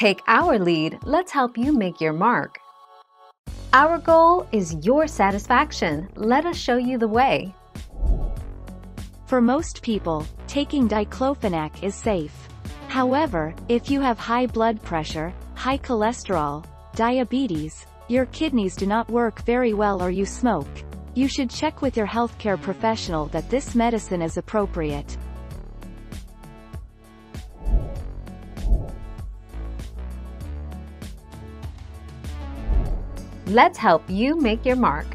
Take our lead, let's help you make your mark. Our goal is your satisfaction. Let us show you the way. For most people, taking diclofenac is safe. However, if you have high blood pressure, high cholesterol, diabetes, your kidneys do not work very well or you smoke, you should check with your healthcare professional that this medicine is appropriate. Let's help you make your mark.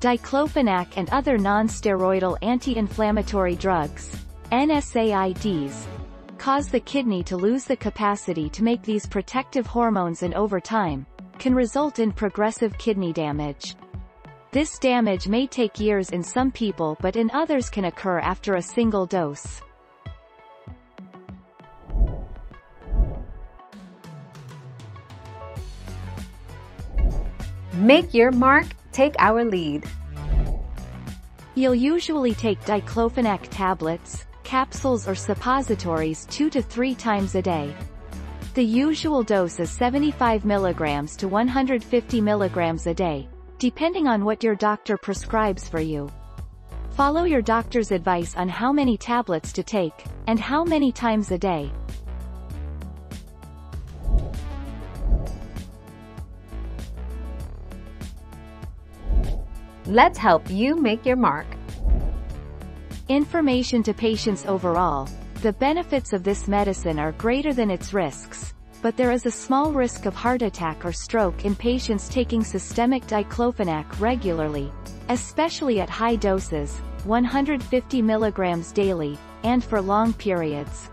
Diclofenac and other non-steroidal anti-inflammatory drugs, NSAIDs, cause the kidney to lose the capacity to make these protective hormones and over time, can result in progressive kidney damage. This damage may take years in some people but in others can occur after a single dose. Make your mark, take our lead. You'll usually take diclofenac tablets, capsules or suppositories 2 to 3 times a day. The usual dose is 75 mg to 150 mg a day, depending on what your doctor prescribes for you. Follow your doctor's advice on how many tablets to take, and how many times a day. Let's help you make your mark. Information to patients overall. The benefits of this medicine are greater than its risks, but there is a small risk of heart attack or stroke in patients taking systemic diclofenac regularly, especially at high doses, 150 mg daily, and for long periods.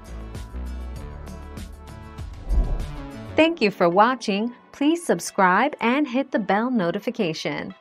Thank you for watching. Please subscribe and hit the bell notification.